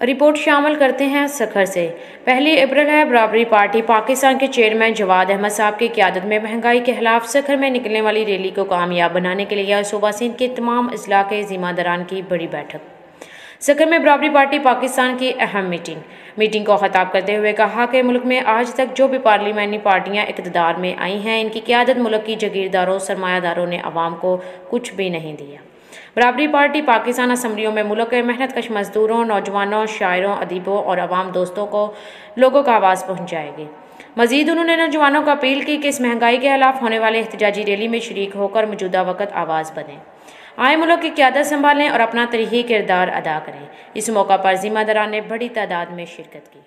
Report शामिल करते हैं सखर से। पहली अप्रैल है, बराबरी पार्टी पाकिस्तान के चेयरमैन जवाद अहमद साहब की क्यादत में महँगाई के खिलाफ सखर में निकलने वाली रैली को कामयाब बनाने के लिए सूबा सिंध के तमाम अजला के ज़िम्मेदारान की बड़ी बैठक। सखर में बराबरी पार्टी पाकिस्तान की अहम मीटिंग। मीटिंग को ख़ताब करते हुए कहा कि मुल्क में आज तक जो भी पार्लियामानी पार्टियाँ इकतदार में आई हैं, इनकी क्यादत मुल्क की जगीरदारों, सरमायादारों ने आवाम को कुछ भी नहीं दिया। बराबरी पार्टी पाकिस्तान असम्बलियों में मुल्क के मेहनत कश मजदूरों, नौजवानों, शायरों, अदीबों और आवाम दोस्तों को लोगों का आवाज़ पहुँचाएगी। मजीद उन्होंने नौजवानों को अपील की कि इस महँगाई के खिलाफ होने वाले एहतजाजी रैली में शरीक होकर मौजूदा वक्त आवाज़ बने। आए मुल्क की क्यादत संभालें और अपना तरीही किरदार अदा करें। इस मौका पर जिम्मेदारान ने बड़ी तादाद में शिरकत की।